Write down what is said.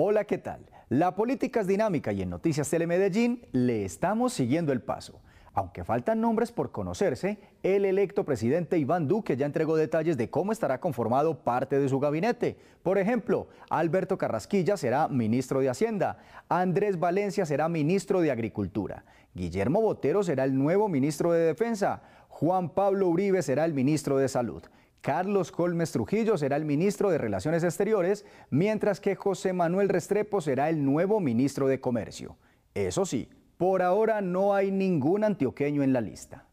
Hola, ¿qué tal? La política es dinámica y en Noticias Telemedellín le estamos siguiendo el paso. Aunque faltan nombres por conocerse, el electo presidente Iván Duque ya entregó detalles de cómo estará conformado parte de su gabinete. Por ejemplo, Alberto Carrasquilla será ministro de Hacienda, Andrés Valencia será ministro de Agricultura, Guillermo Botero será el nuevo ministro de Defensa, Juan Pablo Uribe será el ministro de Salud. Carlos Colmes Trujillo será el ministro de Relaciones Exteriores, mientras que José Manuel Restrepo será el nuevo ministro de Comercio. Eso sí, por ahora no hay ningún antioqueño en la lista.